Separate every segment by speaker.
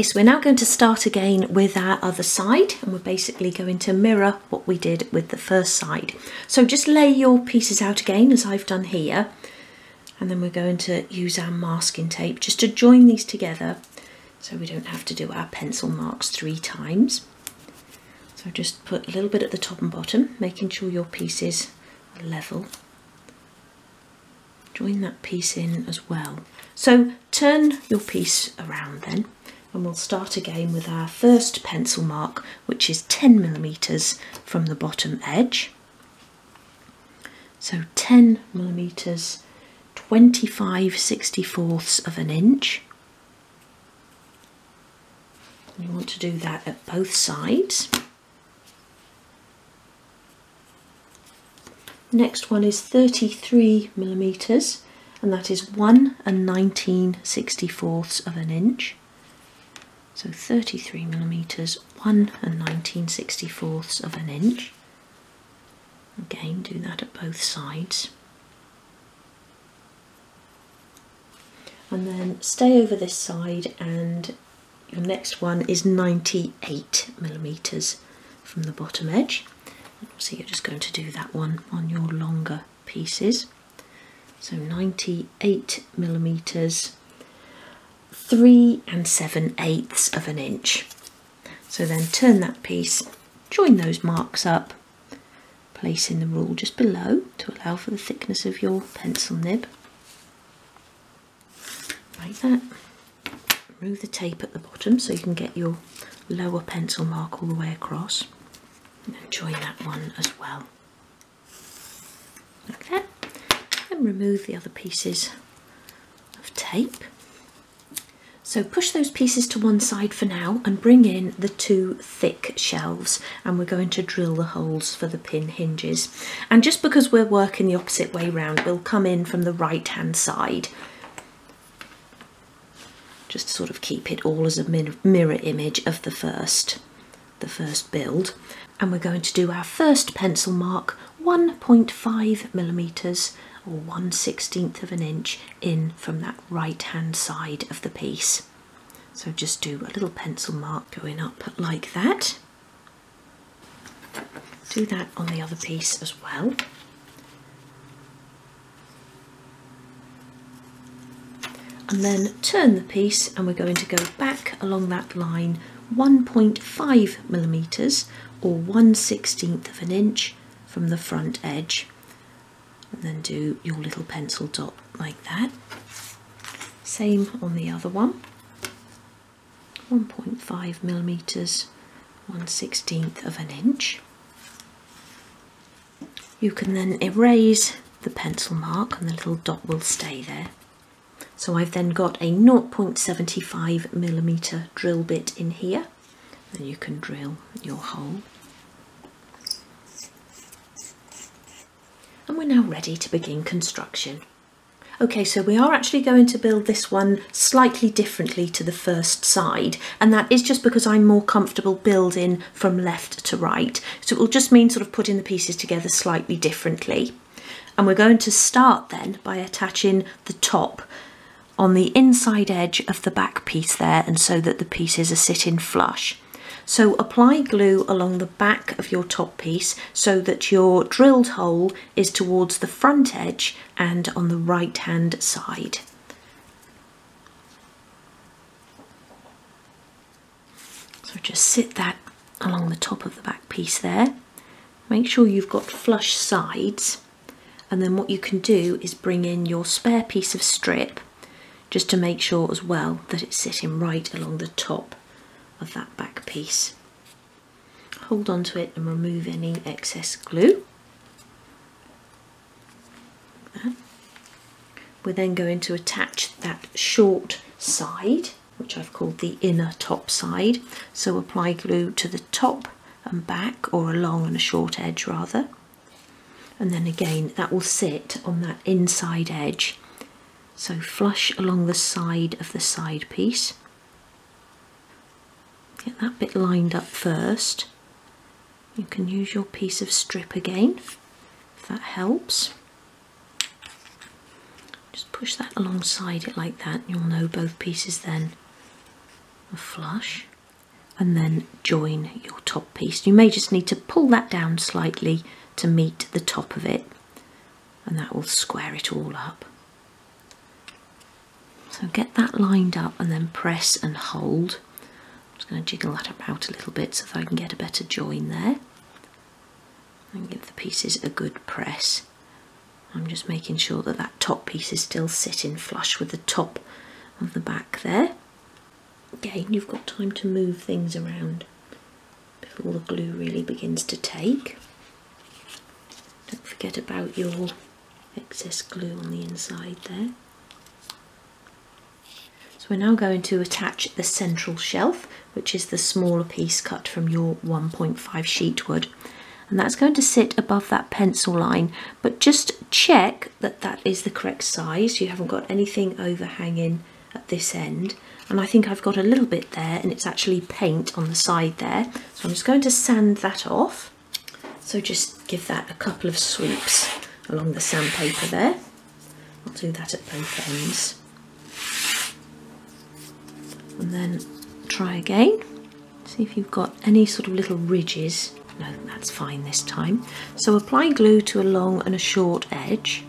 Speaker 1: Okay, so we're now going to start again with our other side and we're basically going to mirror what we did with the first side. So just lay your pieces out again as I've done here and then we're going to use our masking tape just to join these together so we don't have to do our pencil marks three times. So just put a little bit at the top and bottom, making sure your pieces are level. Join that piece in as well. So turn your piece around then and we'll start again with our first pencil mark which is 10 millimeters from the bottom edge. So 10 millimeters, 25 64ths of an inch. You want to do that at both sides. Next one is 33 millimeters and that is 1 and 19 64ths of an inch. So 33 millimeters, 1 and 19 64ths of an inch. Again, do that at both sides. And then stay over this side and your next one is 98 millimeters from the bottom edge. So you're just going to do that one on your longer pieces. So 98 millimeters, three and seven eighths of an inch. So then turn that piece, join those marks up, placing the rule just below to allow for the thickness of your pencil nib. Like that. Remove the tape at the bottom so you can get your lower pencil mark all the way across and join that one as well. Like that. And remove the other pieces of tape. So push those pieces to one side for now and bring in the two thick shelves and we're going to drill the holes for the pin hinges. And just because we're working the opposite way round, we'll come in from the right hand side. Just to sort of keep it all as a mirror image of the first, the first build and we're going to do our first pencil mark 1.5 millimeters or 1 16th of an inch in from that right hand side of the piece. So just do a little pencil mark going up like that. Do that on the other piece as well. And then turn the piece and we're going to go back along that line 1.5 millimeters or 1 16th of an inch from the front edge and then do your little pencil dot like that. Same on the other one. 1.5 millimeters, 1 16th of an inch. You can then erase the pencil mark and the little dot will stay there. So I've then got a 0.75 millimeter drill bit in here then you can drill your hole. And we're now ready to begin construction. Okay, so we are actually going to build this one slightly differently to the first side, and that is just because I'm more comfortable building from left to right. So it will just mean sort of putting the pieces together slightly differently. And we're going to start then by attaching the top on the inside edge of the back piece there, and so that the pieces are sitting flush. So apply glue along the back of your top piece so that your drilled hole is towards the front edge and on the right hand side. So just sit that along the top of the back piece there. Make sure you've got flush sides and then what you can do is bring in your spare piece of strip just to make sure as well that it's sitting right along the top of that back piece. Hold on to it and remove any excess glue. We're then going to attach that short side, which I've called the inner top side. So apply glue to the top and back, or along and a short edge rather. And then again, that will sit on that inside edge. So flush along the side of the side piece Get that bit lined up first. You can use your piece of strip again, if that helps. Just push that alongside it like that, and you'll know both pieces then a flush and then join your top piece. You may just need to pull that down slightly to meet the top of it and that will square it all up. So get that lined up and then press and hold. I'm just going to jiggle that about a little bit so that I can get a better join there. And give the pieces a good press. I'm just making sure that that top piece is still sitting flush with the top of the back there. Again, you've got time to move things around before the glue really begins to take. Don't forget about your excess glue on the inside there. We're now going to attach the central shelf, which is the smaller piece cut from your 1.5 sheet wood. And that's going to sit above that pencil line, but just check that that is the correct size. You haven't got anything overhanging at this end. And I think I've got a little bit there and it's actually paint on the side there. So I'm just going to sand that off. So just give that a couple of sweeps along the sandpaper there. I'll do that at both ends. And then try again. See if you've got any sort of little ridges. No, that's fine this time. So apply glue to a long and a short edge.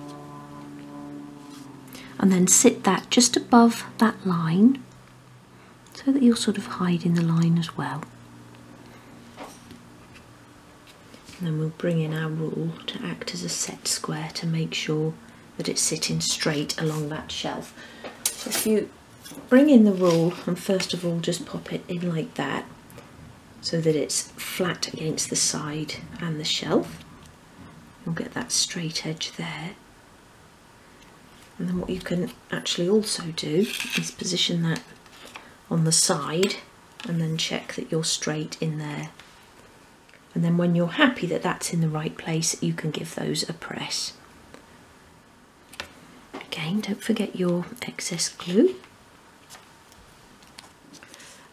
Speaker 1: And then sit that just above that line so that you're sort of hiding the line as well. And then we'll bring in our rule to act as a set square to make sure that it's sitting straight along that shelf. So if you bring in the rule and first of all just pop it in like that so that it's flat against the side and the shelf. You'll get that straight edge there. And then what you can actually also do is position that on the side and then check that you're straight in there and then when you're happy that that's in the right place you can give those a press. Again don't forget your excess glue.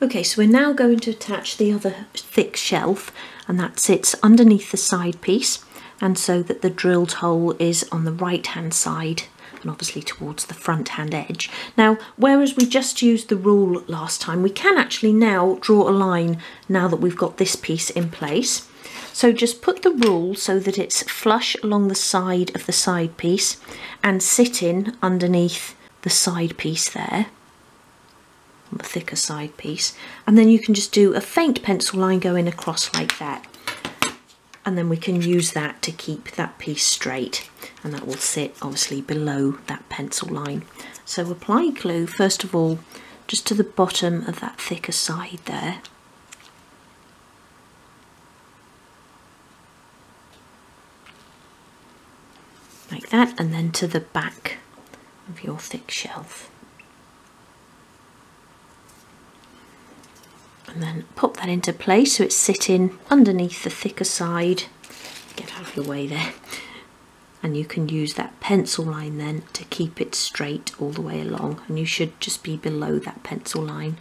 Speaker 1: Okay so we're now going to attach the other thick shelf and that sits underneath the side piece and so that the drilled hole is on the right hand side and obviously towards the front hand edge. Now, whereas we just used the rule last time, we can actually now draw a line now that we've got this piece in place. So just put the rule so that it's flush along the side of the side piece and sit in underneath the side piece there, the thicker side piece. And then you can just do a faint pencil line going across like that. And then we can use that to keep that piece straight and that will sit obviously below that pencil line. So apply glue first of all just to the bottom of that thicker side there like that and then to the back of your thick shelf. And then pop that into place so it's sitting underneath the thicker side. Get out of your way there. And you can use that pencil line then to keep it straight all the way along and you should just be below that pencil line.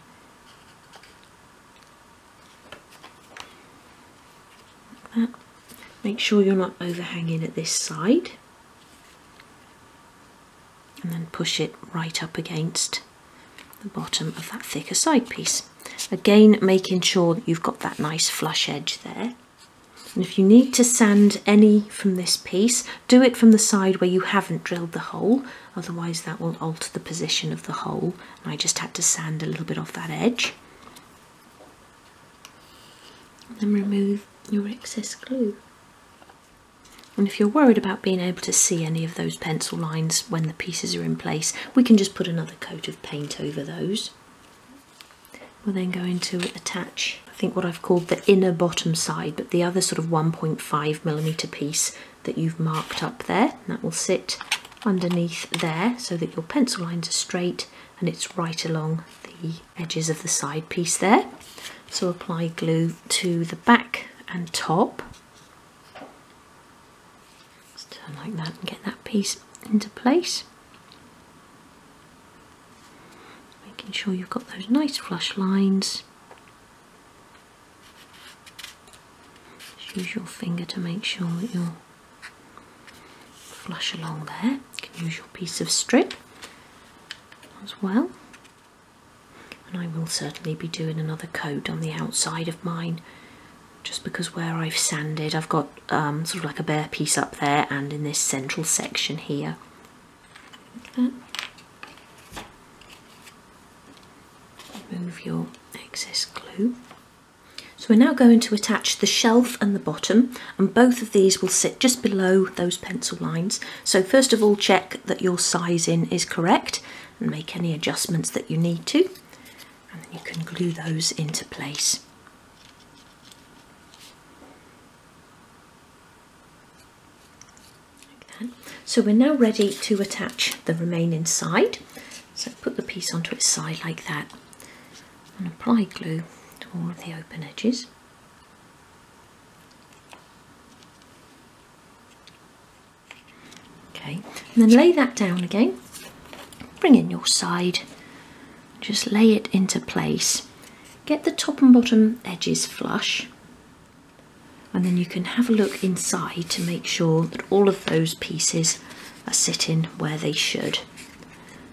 Speaker 1: Make sure you're not overhanging at this side and then push it right up against the bottom of that thicker side piece. Again, making sure that you've got that nice flush edge there. And if you need to sand any from this piece, do it from the side where you haven't drilled the hole, otherwise that will alter the position of the hole. And I just had to sand a little bit off that edge. And then remove your excess glue. And if you're worried about being able to see any of those pencil lines when the pieces are in place, we can just put another coat of paint over those. We're then going to attach, I think what I've called the inner bottom side, but the other sort of 1.5 millimeter piece that you've marked up there. And that will sit underneath there so that your pencil lines are straight and it's right along the edges of the side piece there. So apply glue to the back and top Turn like that and get that piece into place. Making sure you've got those nice flush lines. Use your finger to make sure that you're flush along there. You can use your piece of strip as well. and I will certainly be doing another coat on the outside of mine just because where I've sanded I've got um, sort of like a bare piece up there and in this central section here. Remove your excess glue. So we're now going to attach the shelf and the bottom and both of these will sit just below those pencil lines. So first of all check that your sizing is correct and make any adjustments that you need to and then you can glue those into place. So we're now ready to attach the remaining side. So put the piece onto its side like that and apply glue to all of the open edges. Okay, and then lay that down again. Bring in your side, just lay it into place. Get the top and bottom edges flush and then you can have a look inside to make sure that all of those pieces are sitting where they should.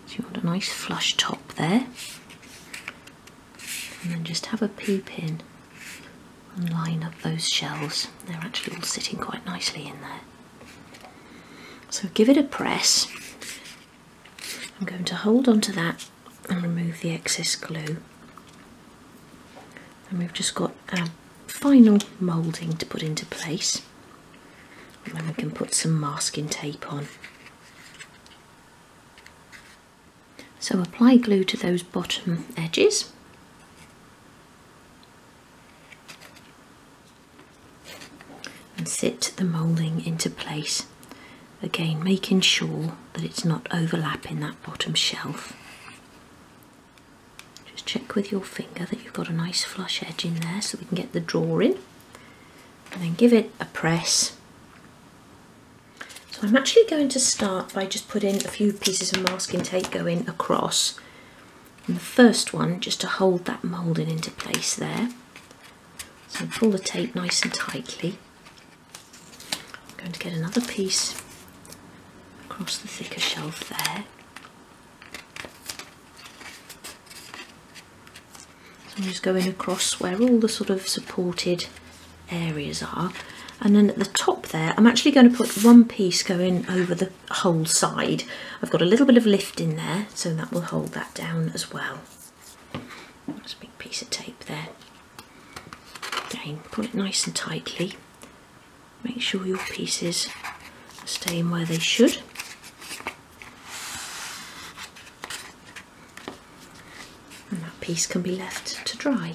Speaker 1: So you want a nice flush top there and then just have a peep in and line up those shells. They're actually all sitting quite nicely in there. So give it a press. I'm going to hold on to that and remove the excess glue. And we've just got a final moulding to put into place. And then we can put some masking tape on. So apply glue to those bottom edges. And sit the moulding into place. Again, making sure that it's not overlapping that bottom shelf. Just check with your finger that you've got a nice flush edge in there so we can get the drawer in. And then give it a press. So I'm actually going to start by just putting a few pieces of masking tape going across. And the first one just to hold that moulding into place there. So pull the tape nice and tightly. Going to get another piece across the thicker shelf there. So I'm just going across where all the sort of supported areas are. And then at the top there, I'm actually going to put one piece going over the whole side. I've got a little bit of lift in there, so that will hold that down as well. Just a big piece of tape there. Again, pull it nice and tightly. Make sure your pieces are staying where they should. and that piece can be left to dry.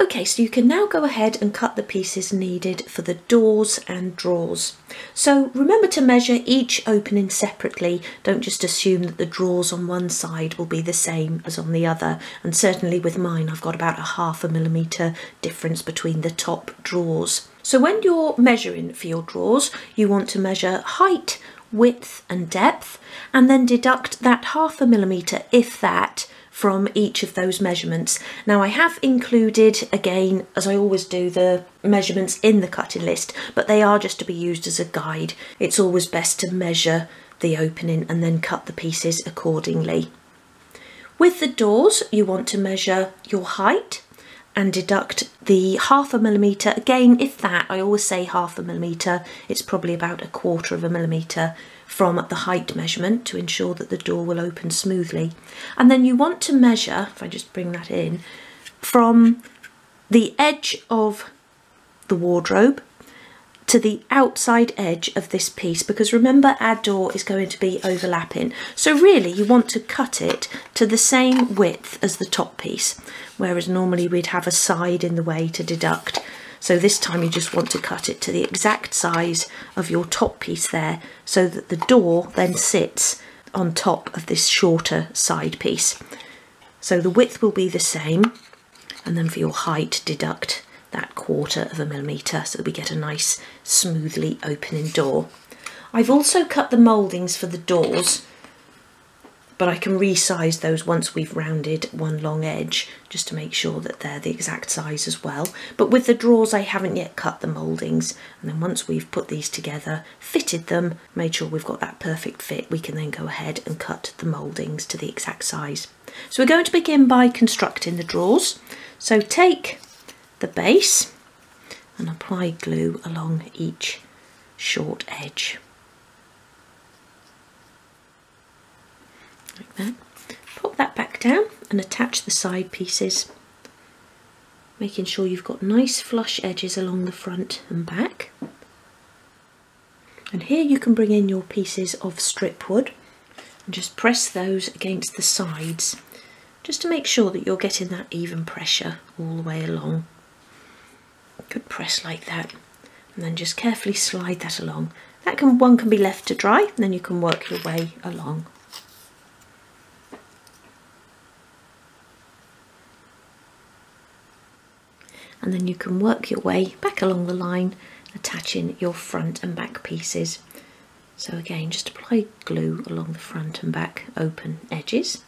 Speaker 1: Okay, so you can now go ahead and cut the pieces needed for the doors and drawers. So remember to measure each opening separately. Don't just assume that the drawers on one side will be the same as on the other. And certainly with mine, I've got about a half a millimetre difference between the top drawers. So when you're measuring for your drawers, you want to measure height, width and depth and then deduct that half a millimetre, if that, from each of those measurements. Now I have included, again, as I always do, the measurements in the cutting list, but they are just to be used as a guide. It's always best to measure the opening and then cut the pieces accordingly. With the doors, you want to measure your height and deduct the half a millimetre. Again, if that, I always say half a millimetre, it's probably about a quarter of a millimetre from the height measurement to ensure that the door will open smoothly. And then you want to measure, if I just bring that in, from the edge of the wardrobe to the outside edge of this piece because remember our door is going to be overlapping. So really you want to cut it to the same width as the top piece whereas normally we'd have a side in the way to deduct. So this time you just want to cut it to the exact size of your top piece there so that the door then sits on top of this shorter side piece. So the width will be the same and then for your height deduct that quarter of a millimetre so that we get a nice smoothly opening door. I've also cut the mouldings for the doors but I can resize those once we've rounded one long edge just to make sure that they're the exact size as well. But with the drawers I haven't yet cut the mouldings and then once we've put these together, fitted them, made sure we've got that perfect fit, we can then go ahead and cut the mouldings to the exact size. So we're going to begin by constructing the drawers. So take the base and apply glue along each short edge. like that. Pop that back down and attach the side pieces, making sure you've got nice flush edges along the front and back. And here you can bring in your pieces of strip wood and just press those against the sides just to make sure that you're getting that even pressure all the way along. Good press like that and then just carefully slide that along. That can one can be left to dry and then you can work your way along. and then you can work your way back along the line attaching your front and back pieces. So again just apply glue along the front and back open edges.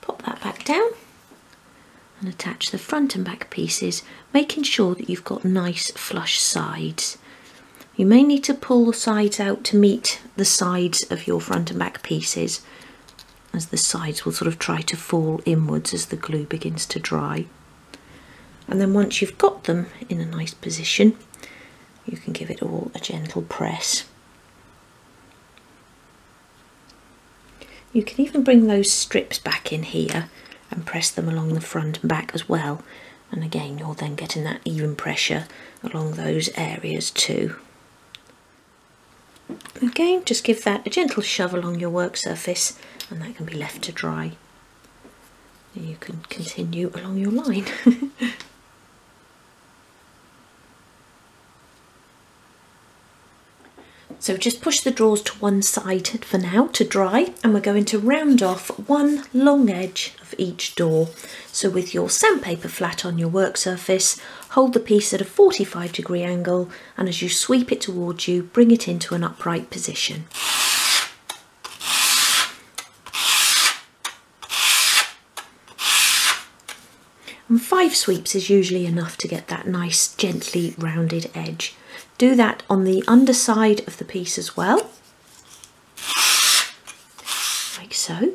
Speaker 1: Pop that back down and attach the front and back pieces making sure that you've got nice flush sides. You may need to pull the sides out to meet the sides of your front and back pieces as the sides will sort of try to fall inwards as the glue begins to dry. And then once you've got them in a nice position, you can give it all a gentle press. You can even bring those strips back in here and press them along the front and back as well. And again, you're then getting that even pressure along those areas too. Again, just give that a gentle shove along your work surface and that can be left to dry. You can continue along your line. So just push the drawers to one side for now to dry and we're going to round off one long edge each door. So with your sandpaper flat on your work surface, hold the piece at a 45 degree angle and as you sweep it towards you, bring it into an upright position. And five sweeps is usually enough to get that nice gently rounded edge. Do that on the underside of the piece as well, like so.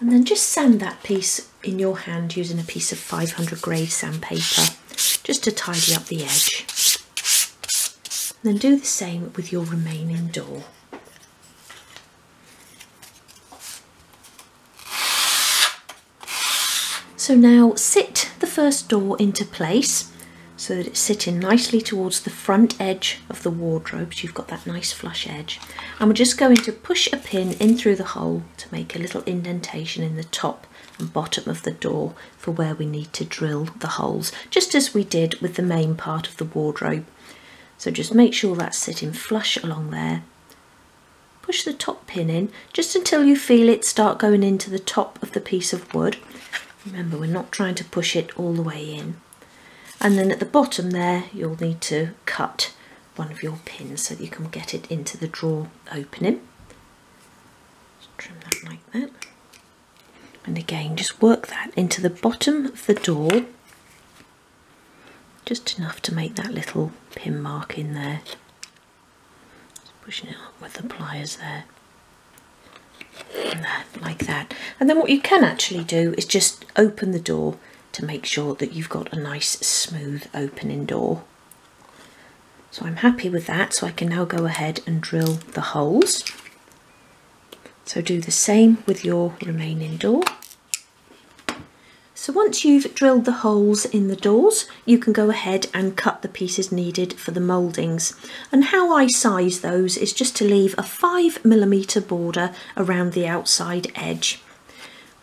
Speaker 1: And then just sand that piece in your hand using a piece of 500 grade sandpaper just to tidy up the edge. And then do the same with your remaining door. So now sit the first door into place so that it's sitting nicely towards the front edge of the wardrobe. So you've got that nice flush edge. And we're just going to push a pin in through the hole to make a little indentation in the top and bottom of the door for where we need to drill the holes just as we did with the main part of the wardrobe. So just make sure that's sitting flush along there. Push the top pin in just until you feel it start going into the top of the piece of wood. Remember we're not trying to push it all the way in and then at the bottom there you'll need to cut one of your pins so that you can get it into the drawer opening. Just trim that like that. And again just work that into the bottom of the door just enough to make that little pin mark in there. Just pushing it up with the pliers there. Like that. And then what you can actually do is just open the door to make sure that you've got a nice smooth opening door. So I'm happy with that, so I can now go ahead and drill the holes. So do the same with your remaining door. So once you've drilled the holes in the doors, you can go ahead and cut the pieces needed for the mouldings. And how I size those is just to leave a 5mm border around the outside edge.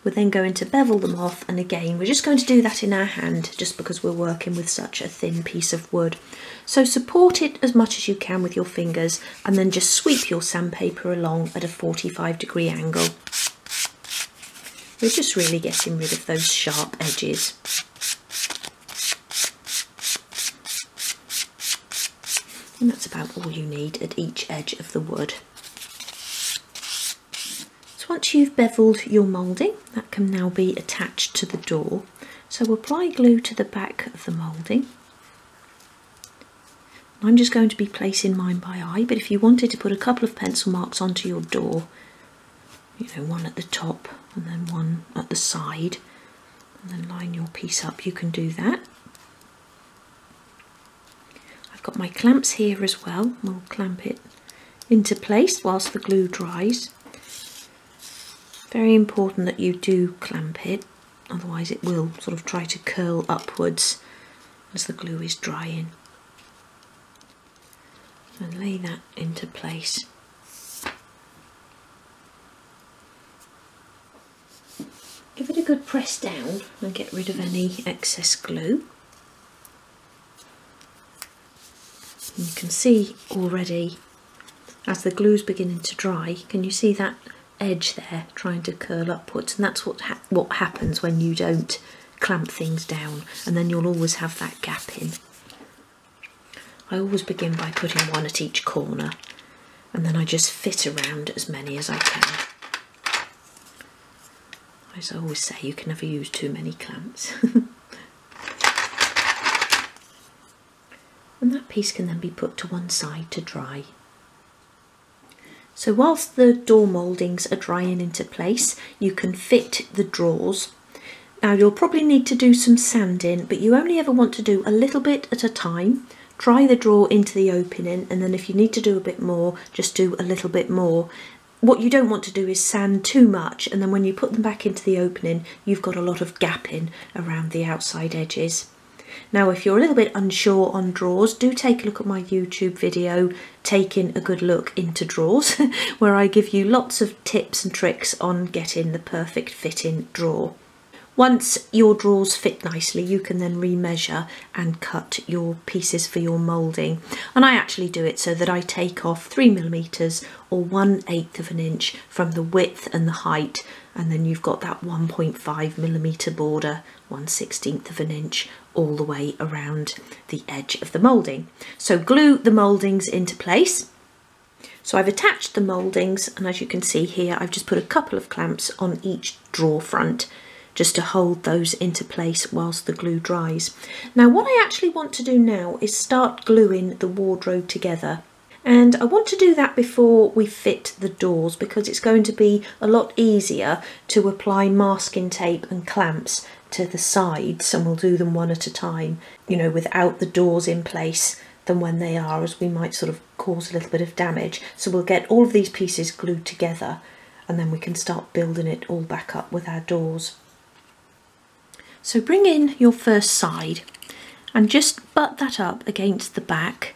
Speaker 1: We're then going to bevel them off and again we're just going to do that in our hand just because we're working with such a thin piece of wood. So support it as much as you can with your fingers and then just sweep your sandpaper along at a 45 degree angle. We're just really getting rid of those sharp edges. And that's about all you need at each edge of the wood. Once you've beveled your moulding, that can now be attached to the door. So apply glue to the back of the moulding. I'm just going to be placing mine by eye, but if you wanted to put a couple of pencil marks onto your door, you know, one at the top and then one at the side, and then line your piece up, you can do that. I've got my clamps here as well, we'll clamp it into place whilst the glue dries. Very important that you do clamp it, otherwise it will sort of try to curl upwards as the glue is drying. And lay that into place. Give it a good press down and get rid of any excess glue. And you can see already as the glue's beginning to dry, can you see that edge there trying to curl upwards? And that's what ha what happens when you don't clamp things down and then you'll always have that gap in. I always begin by putting one at each corner and then I just fit around as many as I can. As I always say, you can never use too many clamps. and that piece can then be put to one side to dry. So whilst the door mouldings are drying into place, you can fit the drawers. Now you'll probably need to do some sanding, but you only ever want to do a little bit at a time. Try the drawer into the opening and then if you need to do a bit more, just do a little bit more. What you don't want to do is sand too much and then when you put them back into the opening, you've got a lot of gapping around the outside edges. Now, if you're a little bit unsure on drawers, do take a look at my YouTube video, taking a good look into drawers, where I give you lots of tips and tricks on getting the perfect fitting drawer. Once your drawers fit nicely, you can then remeasure and cut your pieces for your moulding. And I actually do it so that I take off three millimeters or one eighth of an inch from the width and the height. And then you've got that 1.5 millimeter border, 1 16th of an inch all the way around the edge of the moulding. So glue the mouldings into place. So I've attached the mouldings and as you can see here, I've just put a couple of clamps on each drawer front just to hold those into place whilst the glue dries. Now what I actually want to do now is start gluing the wardrobe together. And I want to do that before we fit the doors because it's going to be a lot easier to apply masking tape and clamps to the sides and we'll do them one at a time, you know, without the doors in place than when they are as we might sort of cause a little bit of damage. So we'll get all of these pieces glued together and then we can start building it all back up with our doors. So bring in your first side and just butt that up against the back,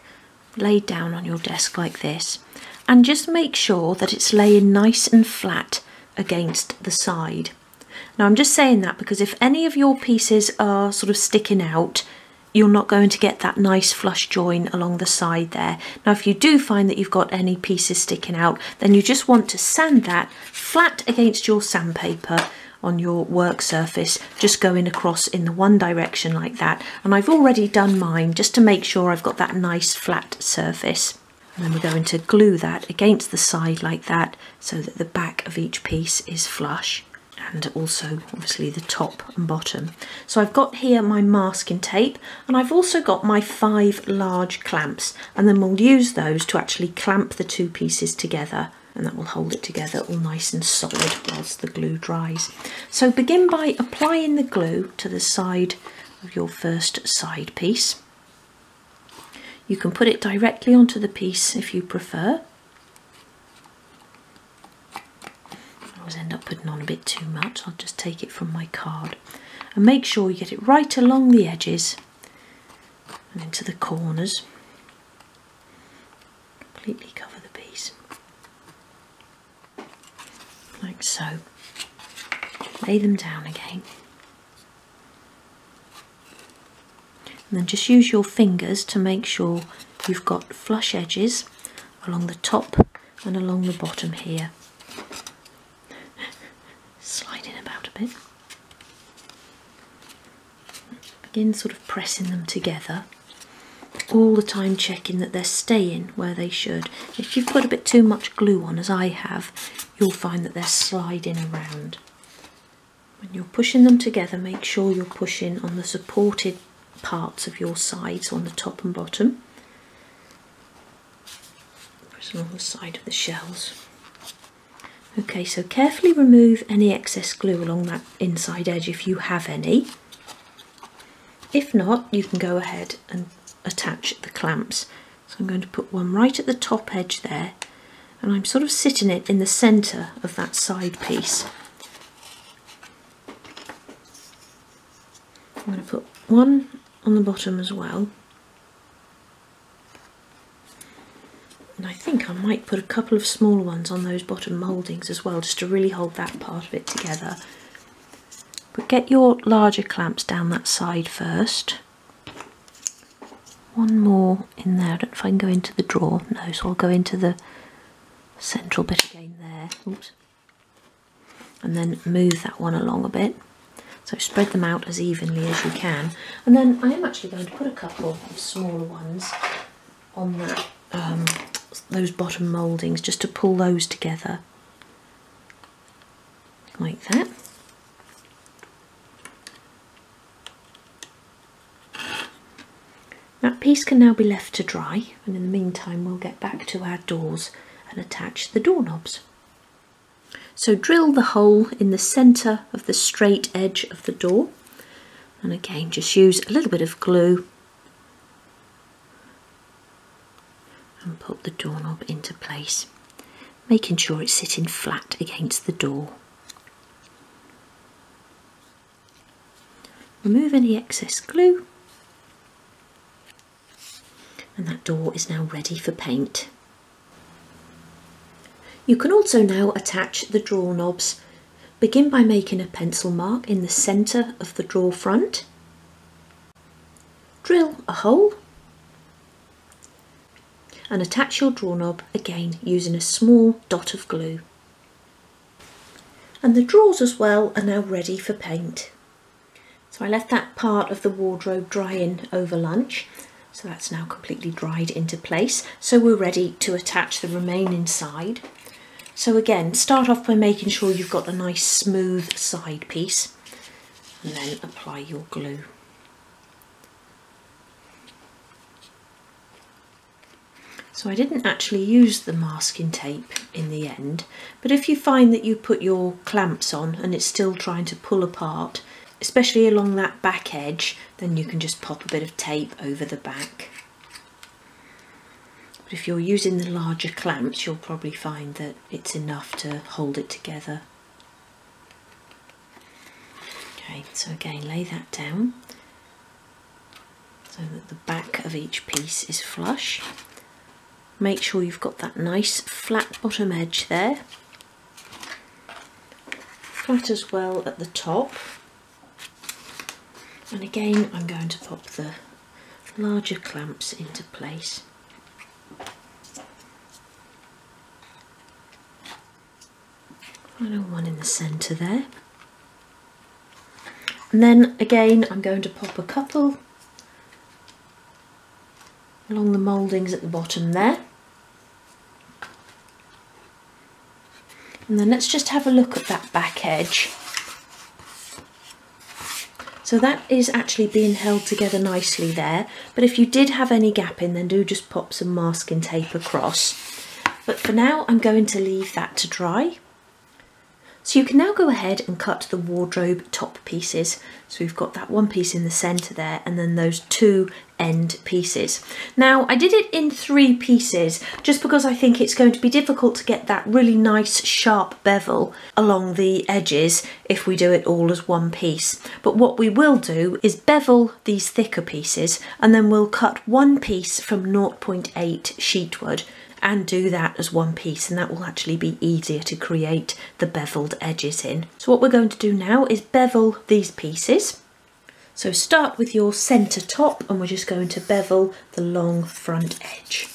Speaker 1: laid down on your desk like this, and just make sure that it's laying nice and flat against the side. Now I'm just saying that because if any of your pieces are sort of sticking out, you're not going to get that nice flush join along the side there. Now if you do find that you've got any pieces sticking out, then you just want to sand that flat against your sandpaper on your work surface just going across in the one direction like that. And I've already done mine just to make sure I've got that nice flat surface. And then we're going to glue that against the side like that so that the back of each piece is flush and also obviously the top and bottom. So I've got here my masking tape and I've also got my five large clamps and then we'll use those to actually clamp the two pieces together and that will hold it together all nice and solid whilst the glue dries. So begin by applying the glue to the side of your first side piece. You can put it directly onto the piece if you prefer. I always end up putting on a bit too much, I'll just take it from my card. And make sure you get it right along the edges and into the corners. Completely cover like so. Lay them down again. And then just use your fingers to make sure you've got flush edges along the top and along the bottom here. Sliding about a bit. Begin sort of pressing them together all the time checking that they're staying where they should. If you've put a bit too much glue on, as I have, you'll find that they're sliding around. When you're pushing them together, make sure you're pushing on the supported parts of your sides on the top and bottom. Press on the side of the shells. Okay, so carefully remove any excess glue along that inside edge if you have any. If not, you can go ahead and attach the clamps. So I'm going to put one right at the top edge there and I'm sort of sitting it in the centre of that side piece. I'm going to put one on the bottom as well. And I think I might put a couple of small ones on those bottom mouldings as well, just to really hold that part of it together. But get your larger clamps down that side first. One more in there. I don't know if I can go into the drawer. No, so I'll go into the central bit again there. Oops. And then move that one along a bit. So spread them out as evenly as you can. And then I am actually going to put a couple of smaller ones on that, um, those bottom mouldings just to pull those together. Like that. That piece can now be left to dry and in the meantime we'll get back to our doors and attach the doorknobs. So drill the hole in the centre of the straight edge of the door and again just use a little bit of glue and put the doorknob into place making sure it's sitting flat against the door. Remove any excess glue and that door is now ready for paint. You can also now attach the drawer knobs. Begin by making a pencil mark in the centre of the drawer front. Drill a hole and attach your drawer knob again using a small dot of glue. And the drawers as well are now ready for paint. So I left that part of the wardrobe drying over lunch so that's now completely dried into place. So we're ready to attach the remaining side. So again, start off by making sure you've got a nice smooth side piece and then apply your glue. So I didn't actually use the masking tape in the end, but if you find that you put your clamps on and it's still trying to pull apart, especially along that back edge, then you can just pop a bit of tape over the back. But if you're using the larger clamps, you'll probably find that it's enough to hold it together. Okay, so again, lay that down so that the back of each piece is flush. Make sure you've got that nice flat bottom edge there. Flat as well at the top and again I'm going to pop the larger clamps into place. Final one in the centre there. And then again I'm going to pop a couple along the mouldings at the bottom there. And then let's just have a look at that back edge. So that is actually being held together nicely there. But if you did have any gap in, then do just pop some masking tape across. But for now, I'm going to leave that to dry. So you can now go ahead and cut the wardrobe top pieces. So we've got that one piece in the centre there and then those two end pieces. Now I did it in three pieces just because I think it's going to be difficult to get that really nice sharp bevel along the edges if we do it all as one piece. But what we will do is bevel these thicker pieces and then we'll cut one piece from 0.8 sheetwood and do that as one piece and that will actually be easier to create the beveled edges in. So what we're going to do now is bevel these pieces. So start with your centre top and we're just going to bevel the long front edge.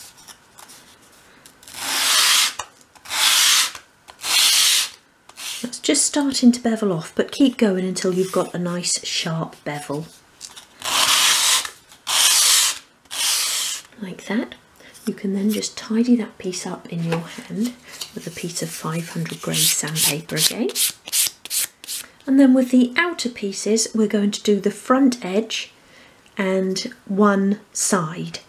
Speaker 1: That's just starting to bevel off but keep going until you've got a nice sharp bevel. like that. You can then just tidy that piece up in your hand with a piece of 500 grade sandpaper again. And then with the outer pieces, we're going to do the front edge and one side.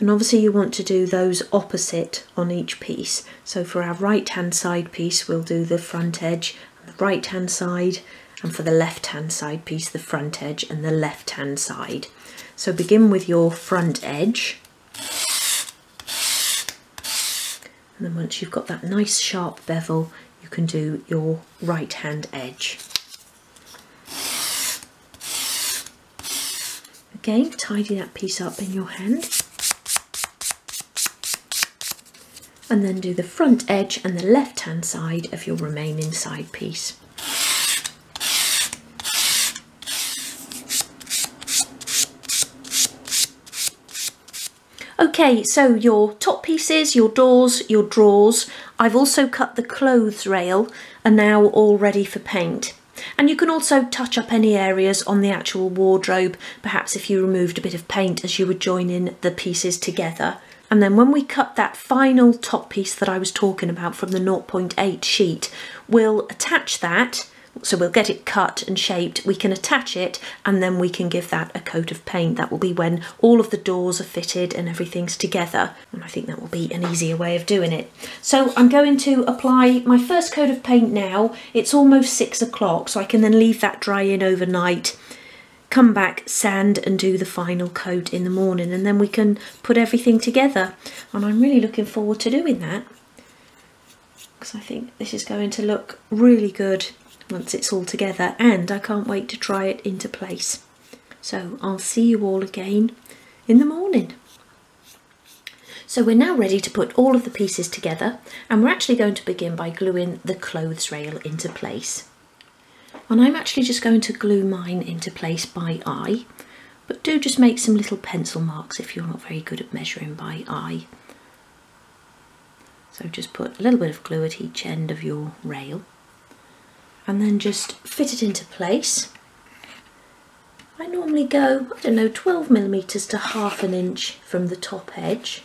Speaker 1: And obviously you want to do those opposite on each piece. So for our right hand side piece, we'll do the front edge and the right hand side, and for the left hand side piece, the front edge and the left hand side. So begin with your front edge. And then once you've got that nice sharp bevel, you can do your right hand edge. Again, tidy that piece up in your hand. And then do the front edge and the left hand side of your remaining side piece. Okay, so your top pieces, your doors, your drawers. I've also cut the clothes rail are now all ready for paint. And you can also touch up any areas on the actual wardrobe, perhaps if you removed a bit of paint as you would join in the pieces together. And then when we cut that final top piece that I was talking about from the 0.8 sheet, we'll attach that so we'll get it cut and shaped, we can attach it and then we can give that a coat of paint. That will be when all of the doors are fitted and everything's together. And I think that will be an easier way of doing it. So I'm going to apply my first coat of paint now. It's almost six o'clock so I can then leave that dry in overnight come back, sand and do the final coat in the morning and then we can put everything together. And I'm really looking forward to doing that because I think this is going to look really good once it's all together and I can't wait to try it into place. So I'll see you all again in the morning. So we're now ready to put all of the pieces together and we're actually going to begin by gluing the clothes rail into place. And I'm actually just going to glue mine into place by eye, but do just make some little pencil marks if you're not very good at measuring by eye. So just put a little bit of glue at each end of your rail and then just fit it into place. I normally go, I don't know, 12 millimetres to half an inch from the top edge.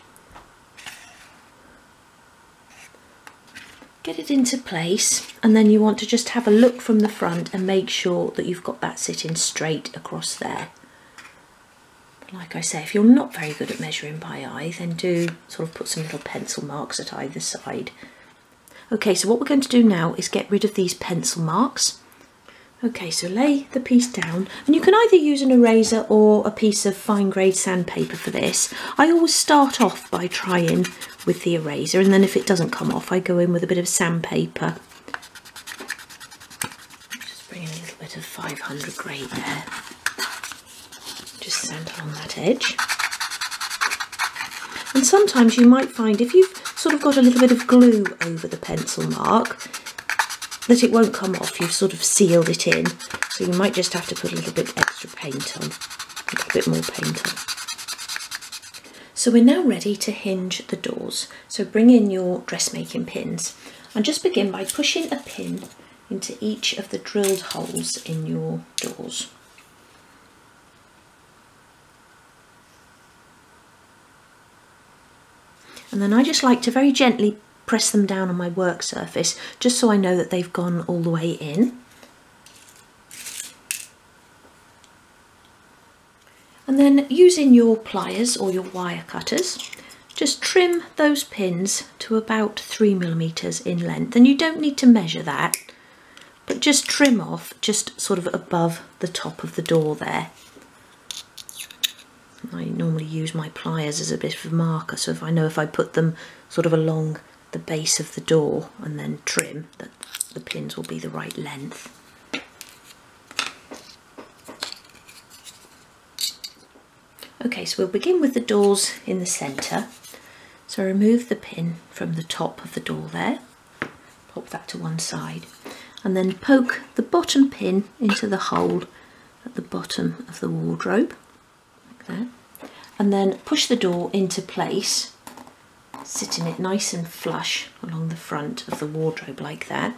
Speaker 1: Get it into place and then you want to just have a look from the front and make sure that you've got that sitting straight across there. Like I say, if you're not very good at measuring by eye, then do sort of put some little pencil marks at either side Okay, so what we're going to do now is get rid of these pencil marks. Okay, so lay the piece down and you can either use an eraser or a piece of fine grade sandpaper for this. I always start off by trying with the eraser and then if it doesn't come off I go in with a bit of sandpaper. Just bring in a little bit of 500 grade there. Just sand along that edge. And sometimes you might find if you've sort of got a little bit of glue over the pencil mark that it won't come off. You've sort of sealed it in. So you might just have to put a little bit extra paint on, a little bit more paint on. So we're now ready to hinge the doors. So bring in your dressmaking pins and just begin by pushing a pin into each of the drilled holes in your doors. And then I just like to very gently press them down on my work surface just so I know that they've gone all the way in. And then using your pliers or your wire cutters, just trim those pins to about three millimeters in length. And you don't need to measure that, but just trim off just sort of above the top of the door there. I normally use my pliers as a bit of a marker so if I know if I put them sort of along the base of the door and then trim that the pins will be the right length. Okay, so we'll begin with the doors in the centre. So remove the pin from the top of the door there, pop that to one side, and then poke the bottom pin into the hole at the bottom of the wardrobe there and then push the door into place sitting it nice and flush along the front of the wardrobe like that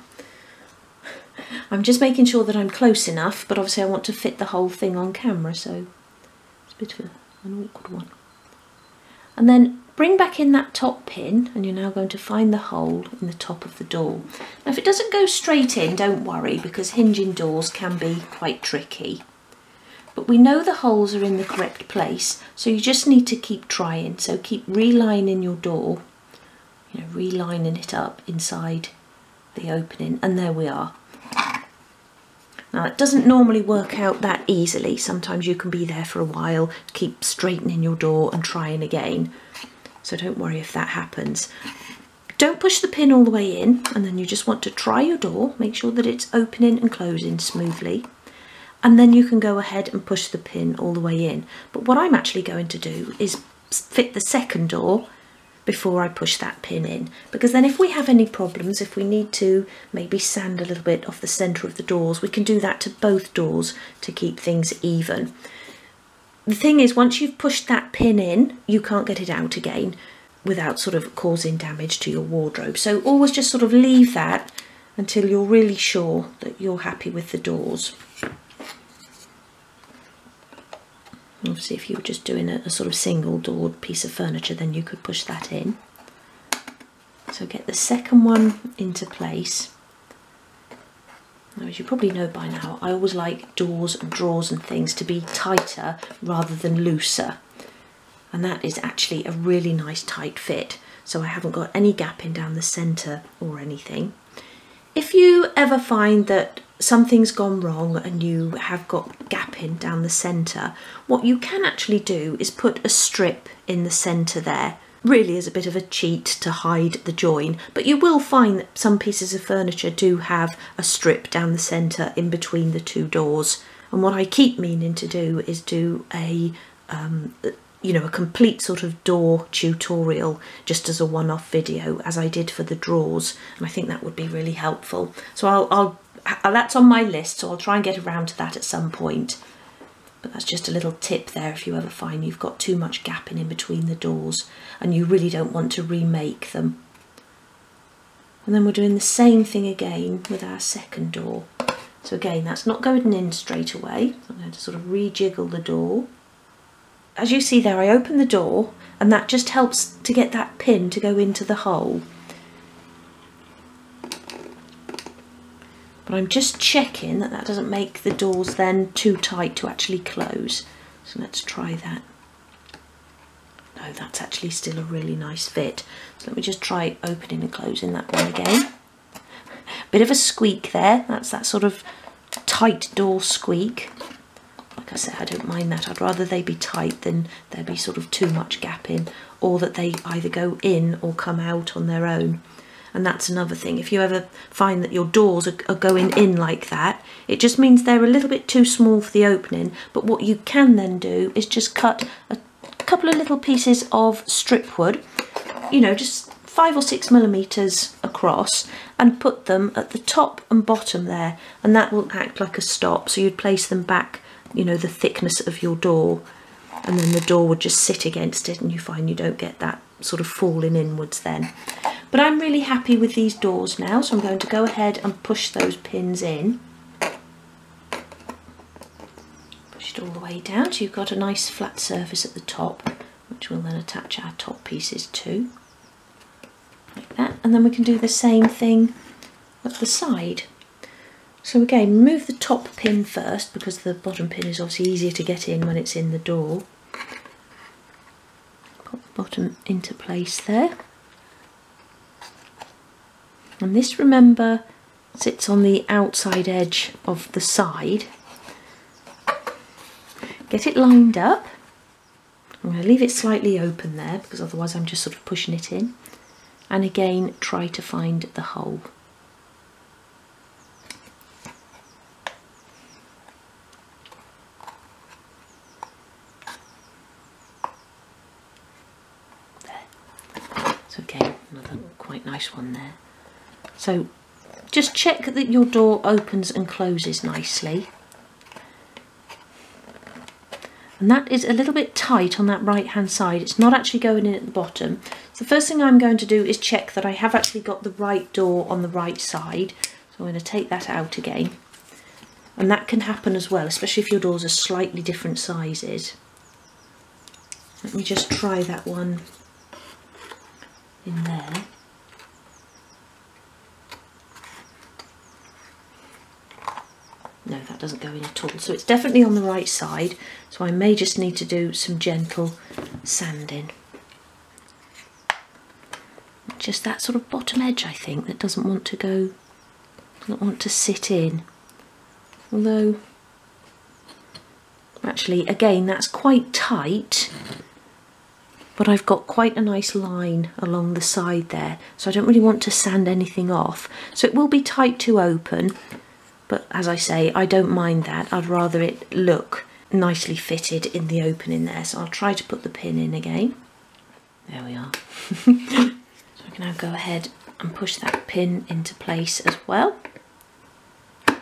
Speaker 1: I'm just making sure that I'm close enough but obviously I want to fit the whole thing on camera so it's a bit of a, an awkward one and then bring back in that top pin and you're now going to find the hole in the top of the door. Now if it doesn't go straight in don't worry because hinging doors can be quite tricky. But we know the holes are in the correct place so you just need to keep trying. So keep relining your door, you know, relining it up inside the opening and there we are. Now it doesn't normally work out that easily. Sometimes you can be there for a while, keep straightening your door and trying again. So don't worry if that happens. Don't push the pin all the way in and then you just want to try your door, make sure that it's opening and closing smoothly. And then you can go ahead and push the pin all the way in. But what I'm actually going to do is fit the second door before I push that pin in because then if we have any problems if we need to maybe sand a little bit off the centre of the doors we can do that to both doors to keep things even. The thing is once you've pushed that pin in you can't get it out again without sort of causing damage to your wardrobe so always just sort of leave that until you're really sure that you're happy with the doors. Obviously if you were just doing a, a sort of single doored piece of furniture then you could push that in. So get the second one into place. Now, as you probably know by now, I always like doors and drawers and things to be tighter rather than looser. And that is actually a really nice tight fit. So I haven't got any gapping down the centre or anything. If you ever find that something's gone wrong and you have got gapping down the centre, what you can actually do is put a strip in the centre there, really as a bit of a cheat to hide the join, but you will find that some pieces of furniture do have a strip down the centre in between the two doors. And what I keep meaning to do is do a um, you know, a complete sort of door tutorial just as a one-off video as I did for the drawers and I think that would be really helpful. So I'll, I'll Uh, that's on my list, so I'll try and get around to that at some point. But that's just a little tip there if you ever find you've got too much gapping in between the doors and you really don't want to remake them. And then we're doing the same thing again with our second door. So again, that's not going in straight away. I'm going to sort of rejiggle the door. As you see there, I open the door and that just helps to get that pin to go into the hole. But I'm just checking that that doesn't make the doors then too tight to actually close. So let's try that. No, that's actually still a really nice fit. So let me just try opening and closing that one again. Bit of a squeak there, that's that sort of tight door squeak. Like I said, I don't mind that. I'd rather they be tight than there be sort of too much gap in or that they either go in or come out on their own and that's another thing. If you ever find that your doors are, are, going in like that it just means they're a little bit too small for the opening. But what you can then do is just cut a couple of little pieces of strip wood you know just five or six millimeters across and put them at the top and bottom there. And that will act like a stop. So you'd place them back you know the thickness of your door. And then the door would just sit against it and you find you don't get that sort of falling inwards then but I'm really happy with these doors now, so I'm going to go ahead and push those pins in. Push it all the way down so you've got a nice flat surface at the top, which we'll then attach our top pieces to. Like that, and then we can do the same thing at the side. So again, remove the top pin first because the bottom pin is obviously easier to get in when it's in the door. Bottom into place there. And this, remember, sits on the outside edge of the side. Get it lined up. I'm going to leave it slightly open there because otherwise I'm just sort of pushing it in. And again, try to find the hole. There. So again, another quite nice one there. So just check that your door opens and closes nicely. And that is a little bit tight on that right hand side. It's not actually going in at the bottom. So the first thing I'm going to do is check that I have actually got the right door on the right side. So I'm going to take that out again. And that can happen as well, especially if your doors are slightly different sizes. Let me just try that one in there. No, that doesn't go in at all. So it's definitely on the right side. So I may just need to do some gentle sanding. Just that sort of bottom edge, I think, that doesn't want to go, doesn't want to sit in. Although, actually, again, that's quite tight but I've got quite a nice line along the side there so I don't really want to sand anything off so it will be tight to open but as I say I don't mind that. I'd rather it look nicely fitted in the opening there. So I'll try to put the pin in again. There we are. So I can now go ahead and push that pin into place as well. Like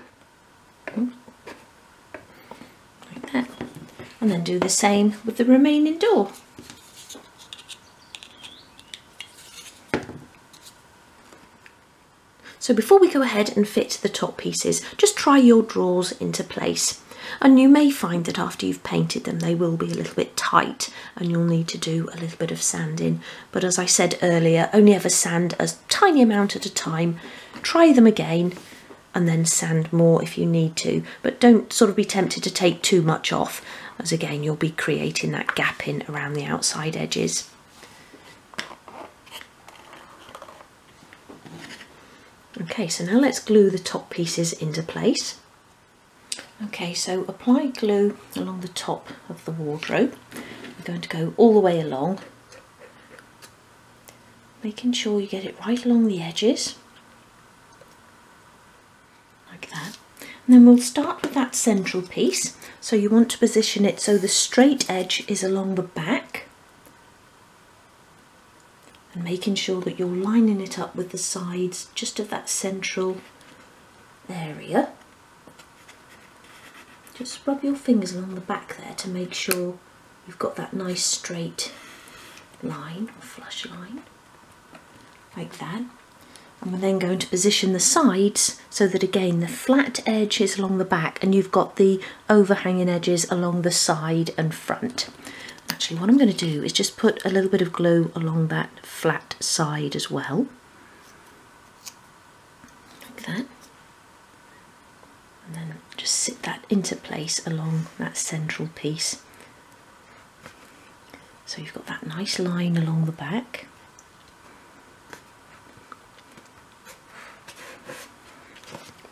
Speaker 1: that. And then do the same with the remaining door So before we go ahead and fit the top pieces, just try your drawers into place. And you may find that after you've painted them, they will be a little bit tight and you'll need to do a little bit of sanding. But as I said earlier, only ever sand a tiny amount at a time. Try them again and then sand more if you need to. But don't sort of be tempted to take too much off, as again, you'll be creating that gap in around the outside edges. Okay, so now let's glue the top pieces into place. Okay, so apply glue along the top of the wardrobe. We're going to go all the way along, making sure you get it right along the edges, like that. And then we'll start with that central piece. So you want to position it so the straight edge is along the back and making sure that you're lining it up with the sides just of that central area. Just rub your fingers along the back there to make sure you've got that nice straight line or flush line like that and we're then going to position the sides so that again the flat edge is along the back and you've got the overhanging edges along the side and front actually what I'm going to do is just put a little bit of glue along that flat side as well. Like that. And then just sit that into place along that central piece. So you've got that nice line along the back.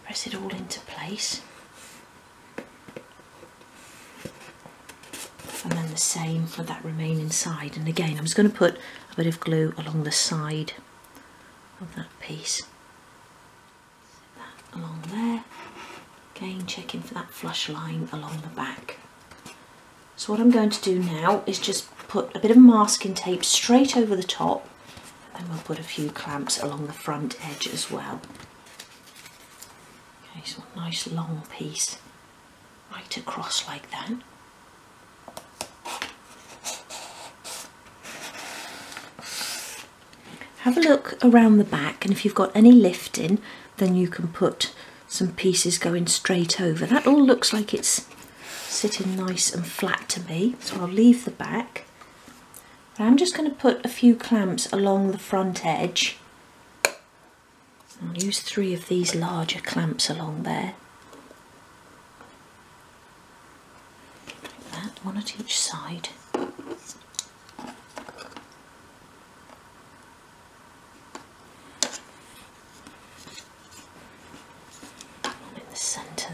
Speaker 1: Press it all into place and then the same for that remaining side. And again I'm just going to put a bit of glue along the side of that piece. That along there. Again checking for that flush line along the back. So what I'm going to do now is just put a bit of masking tape straight over the top and we'll put a few clamps along the front edge as well. Okay so a nice long piece right across like that have a look around the back and if you've got any lifting then you can put some pieces going straight over. That all looks like it's sitting nice and flat to me so I'll leave the back. I'm just going to put a few clamps along the front edge. I'll use three of these larger clamps along there. Like that, one at each side.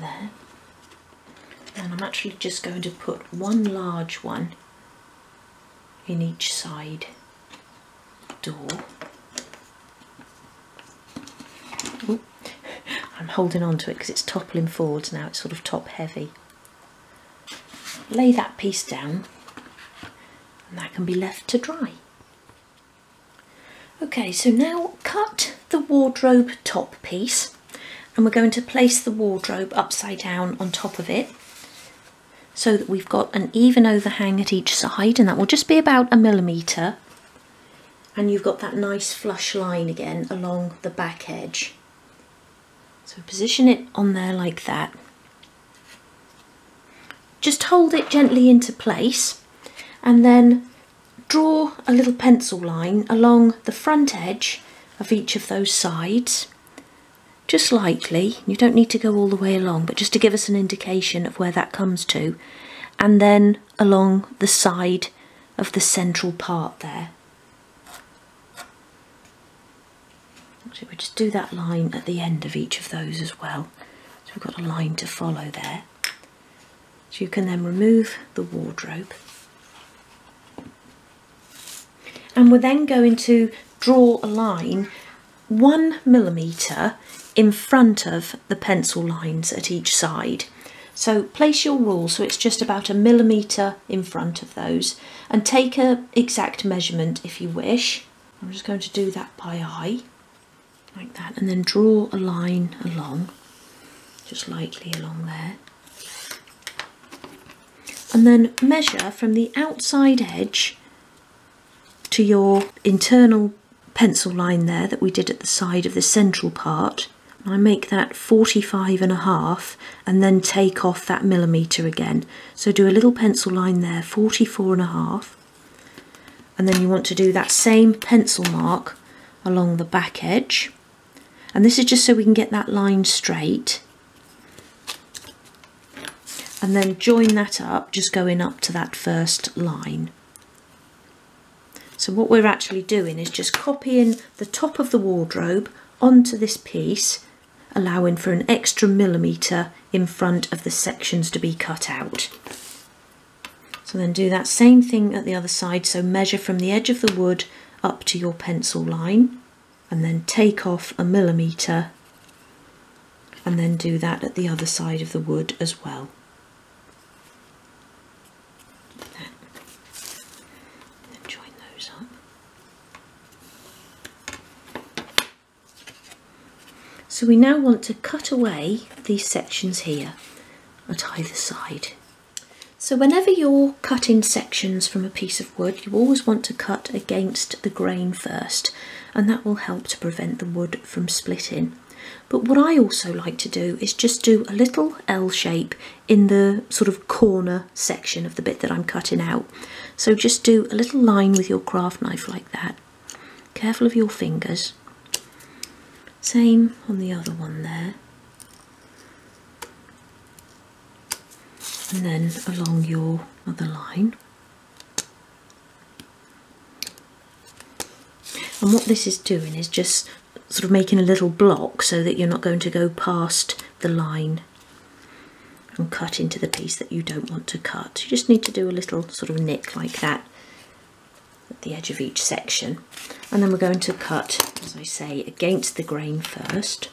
Speaker 1: there and I'm actually just going to put one large one in each side door. Ooh. I'm holding on to it because it's toppling forwards now, it's sort of top heavy. Lay that piece down and that can be left to dry. Okay, so now cut the wardrobe top piece and we're going to place the wardrobe upside down on top of it so that we've got an even overhang at each side and that will just be about a millimetre and you've got that nice flush line again along the back edge. So position it on there like that. Just hold it gently into place and then draw a little pencil line along the front edge of each of those sides just lightly you don't need to go all the way along but just to give us an indication of where that comes to. And then along the side of the central part there. So we just do that line at the end of each of those as well. So we've got a line to follow there. So you can then remove the wardrobe. And we're then going to draw a line one millimetre in front of the pencil lines at each side. So place your rule so it's just about a millimetre in front of those and take a exact measurement if you wish. I'm just going to do that by eye like that and then draw a line along just lightly along there and then measure from the outside edge to your internal pencil line there that we did at the side of the central part. I make that 45 and a half and then take off that millimetre again. So do a little pencil line there, 44 and a half. And then you want to do that same pencil mark along the back edge. And this is just so we can get that line straight. And then join that up, just going up to that first line. So what we're actually doing is just copying the top of the wardrobe onto this piece, allowing for an extra millimetre in front of the sections to be cut out. So then do that same thing at the other side, so measure from the edge of the wood up to your pencil line and then take off a millimetre and then do that at the other side of the wood as well. So we now want to cut away these sections here at either side. So whenever you're cutting sections from a piece of wood, you always want to cut against the grain first, and that will help to prevent the wood from splitting. But what I also like to do is just do a little L shape in the sort of corner section of the bit that I'm cutting out. So just do a little line with your craft knife like that. Careful of your fingers. Same on the other one there. And then along your other line. And what this is doing is just sort of making a little block so that you're not going to go past the line and cut into the piece that you don't want to cut. You just need to do a little sort of nick like that at the edge of each section. And then we're going to cut, as I say, against the grain first.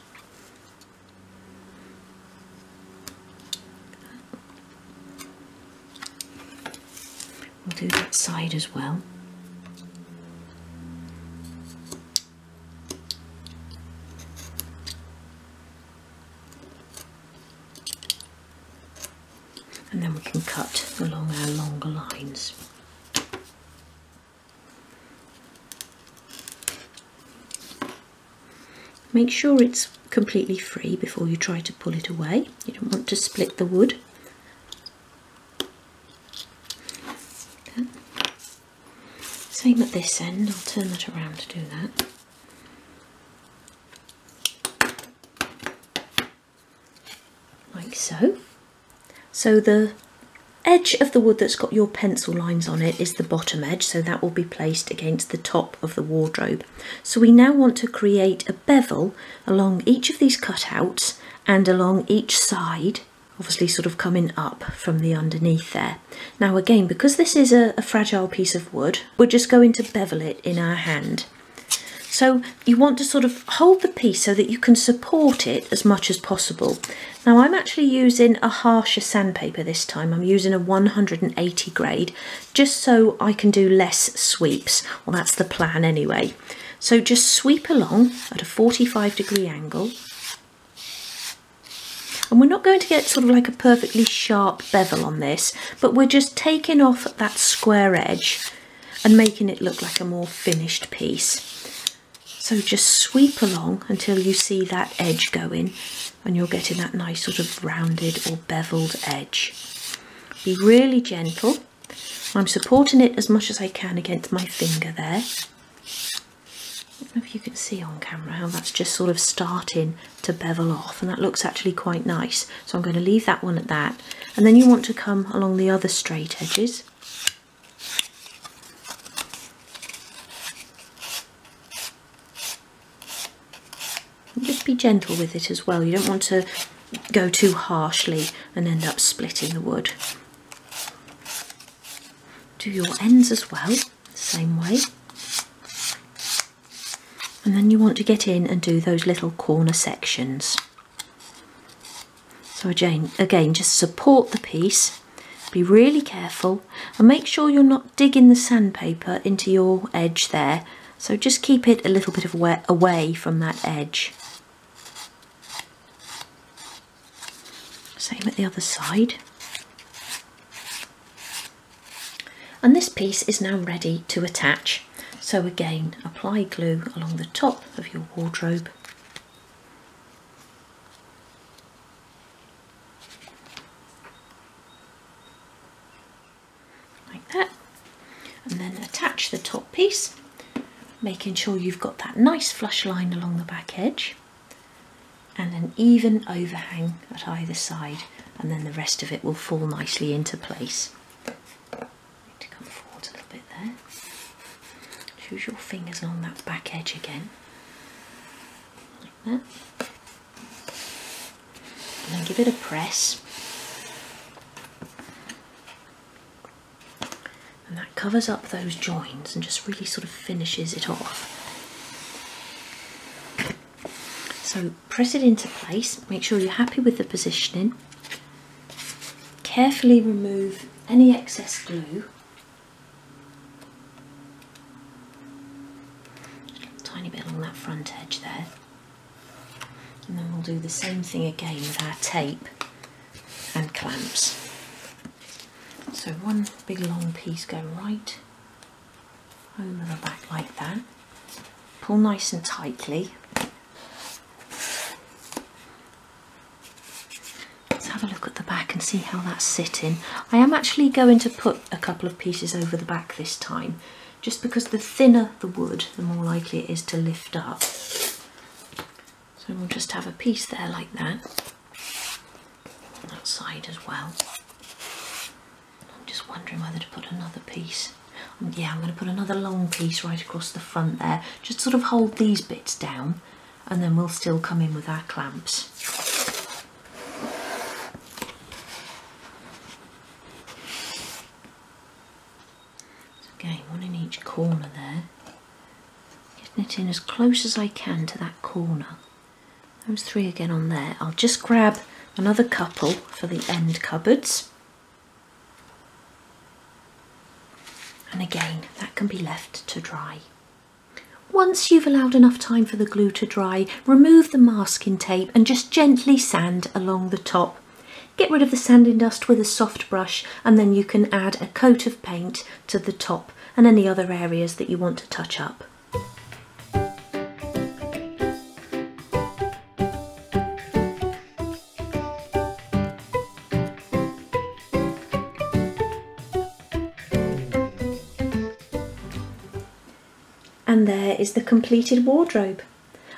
Speaker 1: We'll do that side as well. And then we can cut along our longer lines. Make sure it's completely free before you try to pull it away. You don't want to split the wood. Okay. Same at this end, I'll turn that around to do that. Like so. So the edge of the wood that's got your pencil lines on it is the bottom edge, so that will be placed against the top of the wardrobe. So we now want to create a bevel along each of these cutouts and along each side, obviously sort of coming up from the underneath there. Now again, because this is a, a fragile piece of wood, we're just going to bevel it in our hand. So you want to sort of hold the piece so that you can support it as much as possible. Now I'm actually using a harsher sandpaper this time. I'm using a 180 grade just so I can do less sweeps. Well that's the plan anyway. So just sweep along at a 45 degree angle. And we're not going to get sort of like a perfectly sharp bevel on this, but we're just taking off that square edge and making it look like a more finished piece. So just sweep along until you see that edge going and you're getting that nice sort of rounded or beveled edge. Be really gentle I'm supporting it as much as I can against my finger there. I don't know if you can see on camera how that's just sort of starting to bevel off and that looks actually quite nice. So I'm going to leave that one at that. And then you want to come along the other straight edges. Just be gentle with it as well. You don't want to go too harshly and end up splitting the wood. Do your ends as well, same way. And then you want to get in and do those little corner sections. So again, again, just support the piece, be really careful and make sure you're not digging the sandpaper into your edge there. So just keep it a little bit of away from that edge. Same at the other side. And this piece is now ready to attach. So again, apply glue along the top of your wardrobe. Like that. And then attach the top piece, making sure you've got that nice flush line along the back edge and an even overhang at either side and then the rest of it will fall nicely into place. to come forward a little bit there. Choose your fingers along that back edge again. Like that. And then give it a press. And that covers up those joins and just really sort of finishes it off. So press it into place, make sure you're happy with the positioning. Carefully remove any excess glue. Tiny bit along that front edge there. And then we'll do the same thing again with our tape and clamps. So one big long piece go right over the back like that. Pull nice and tightly have a look at the back and see how that's sitting. I am actually going to put a couple of pieces over the back this time, just because the thinner the wood, the more likely it is to lift up. So we'll just have a piece there like that, on that side as well. I'm just wondering whether to put another piece. Yeah, I'm going to put another long piece right across the front there, just sort of hold these bits down, and then we'll still come in with our clamps. each corner there. In as close as I can to that corner. Those three again on there. I'll just grab another couple for the end cupboards. And again, that can be left to dry. Once you've allowed enough time for the glue to dry, remove the masking tape and just gently sand along the top. Get rid of the sanding dust with a soft brush and then you can add a coat of paint to the top and any other areas that you want to touch up. Is the completed wardrobe.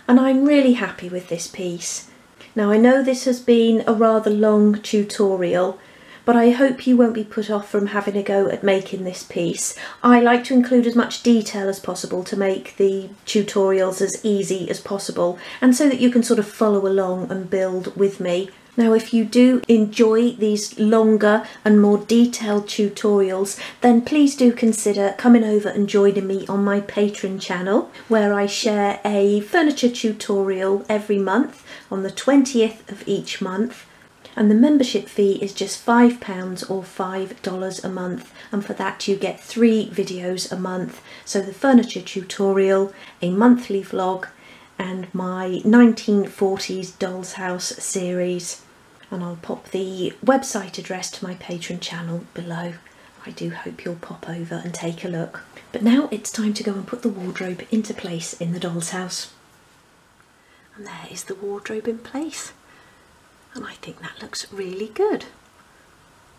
Speaker 1: And I'm really happy with this piece. Now I know this has been a rather long tutorial but I hope you won't be put off from having a go at making this piece. I like to include as much detail as possible to make the tutorials as easy as possible and so that you can sort of follow along and build with me. Now if you do enjoy these longer and more detailed tutorials then please do consider coming over and joining me on my Patreon channel where I share a furniture tutorial every month on the 20th of each month. And the membership fee is just £5 or $5 a month. And for that you get three videos a month. So the furniture tutorial, a monthly vlog and my 1940s Doll's House series and I'll pop the website address to my Patreon channel below. I do hope you'll pop over and take a look. But now it's time to go and put the wardrobe into place in the doll's house. And there is the wardrobe in place and I think that looks really good.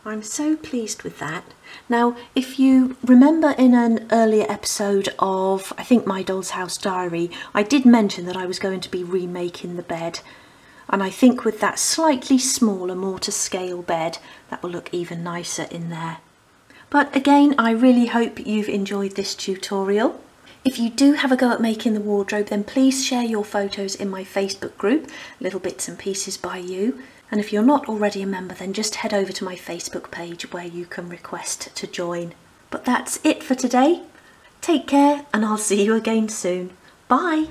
Speaker 1: I'm so pleased with that. Now, if you remember in an earlier episode of, I think, My Doll's House Diary, I did mention that I was going to be remaking the bed. And I think with that slightly smaller, more to scale bed, that will look even nicer in there. But again, I really hope you've enjoyed this tutorial. If you do have a go at making the wardrobe, then please share your photos in my Facebook group, Little Bits and Pieces by You. And if you're not already a member, then just head over to my Facebook page where you can request to join. But that's it for today. Take care, and I'll see you again soon. Bye.